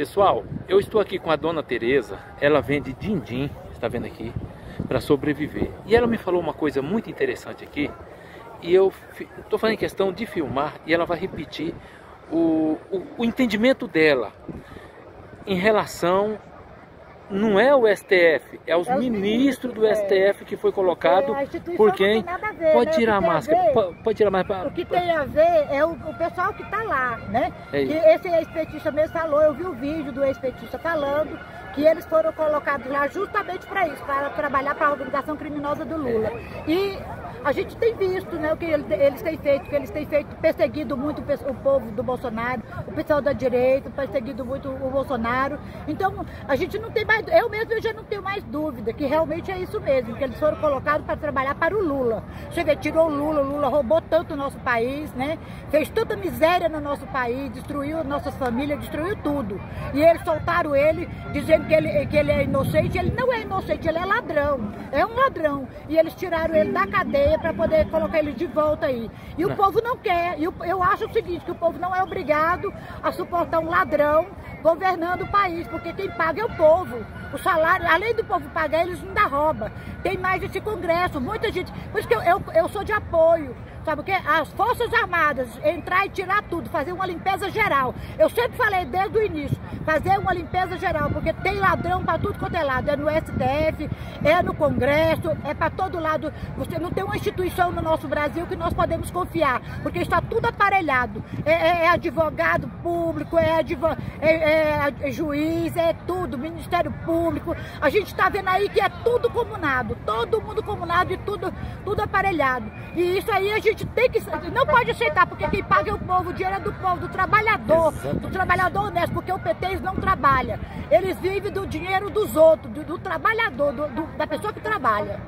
Pessoal, eu estou aqui com a dona Tereza, ela vende din-din, está vendo aqui, para sobreviver. E ela me falou uma coisa muito interessante aqui, e eu estou fazendo questão de filmar, e ela vai repetir o, o, o entendimento dela em relação não é o STF, é os é ministros do STF que foi colocado é, por quem. Ver, pode, né? tirar a máscara, pode, pode tirar a máscara. O que tem a ver é o, o pessoal que está lá, né? É que esse ex-petista mesmo falou, eu vi o vídeo do ex-petista falando que eles foram colocados lá justamente para isso, para trabalhar para a organização criminosa do Lula. E a gente tem visto né, o que eles têm feito, que eles têm feito, perseguido muito o povo do Bolsonaro, o pessoal da direita, perseguido muito o Bolsonaro. Então, a gente não tem mais, eu mesmo eu já não tenho mais dúvida que realmente é isso mesmo, que eles foram colocados para trabalhar para o Lula. Você vê, tirou o Lula, o Lula roubou tanto o nosso país, né? Fez tanta miséria no nosso país, destruiu nossas famílias, destruiu tudo. E eles soltaram ele, dizendo que ele, que ele é inocente, ele não é inocente, ele é ladrão, é um ladrão. E eles tiraram ele da cadeia para poder colocar ele de volta aí. E o povo não quer. E eu acho o seguinte, que o povo não é obrigado a suportar um ladrão governando o país, porque quem paga é o povo. O salário, além do povo pagar, eles ainda roubam. Tem mais esse congresso, muita gente. Por isso que eu, eu, eu sou de apoio. Sabe o quê? As Forças Armadas entrar e tirar tudo, fazer uma limpeza geral. Eu sempre falei desde o início, fazer uma limpeza geral, porque tem ladrão para tudo quanto é lado. É no STF, é no Congresso, é para todo lado. Você não tem uma instituição no nosso Brasil que nós podemos confiar, porque está tudo aparelhado. É, é, é advogado público, é, advo, é, é, é, juiz, é tudo, Ministério Público. A gente está vendo aí que é tudo comunado, todo mundo comunado e tudo, tudo aparelhado. E isso aí a gente gente tem que. Não pode aceitar, porque quem paga é o povo, o dinheiro é do povo, do trabalhador, Exatamente. do trabalhador honesto, porque o PT não trabalha. Eles vivem do dinheiro dos outros, do, do trabalhador, do, do, da pessoa que trabalha.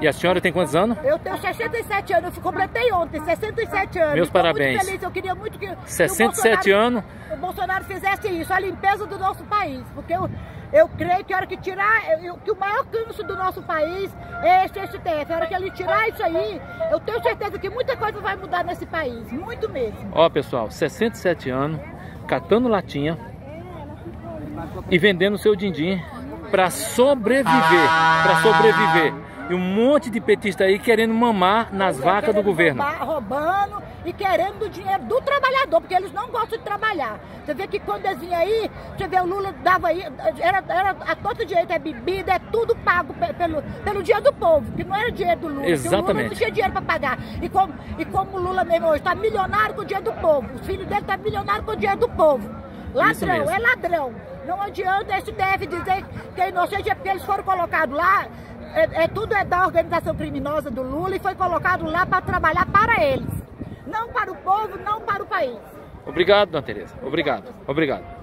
E a senhora tem quantos anos? Eu tenho 67 anos, eu completei ontem, 67 anos. Meus parabéns. Feliz, eu queria muito que. 67 que anos? O Bolsonaro fizesse isso, a limpeza do nosso país. Porque eu, eu creio que a hora que tirar, que o maior câncer do nosso país é esse STF. A hora que ele tirar isso aí, eu tenho certeza que muita coisa vai mudar nesse país, muito mesmo. Ó pessoal, 67 anos, catando latinha e vendendo seu din-din para sobreviver, para sobreviver. E um monte de petista aí querendo mamar nas vacas do governo. Roubar, roubando e querendo o dinheiro do trabalhador, porque eles não gostam de trabalhar. Você vê que quando eles vinham aí, você vê o Lula dava aí, era, era a todo direito, é bebida, é tudo pago pelo, pelo dinheiro do povo, que não era dinheiro do Lula. Exatamente. O Lula não tinha dinheiro para pagar. E como, e como o Lula mesmo hoje está milionário com o dinheiro do povo, os filhos dele estão tá milionários com o dinheiro do povo. Ladrão, é ladrão. Não adianta esse deve dizer que é inocente, é porque eles foram colocados lá é, é, tudo é da organização criminosa do Lula e foi colocado lá para trabalhar para eles. Não para o povo, não para o país. Obrigado, dona Tereza. Obrigado. Obrigado.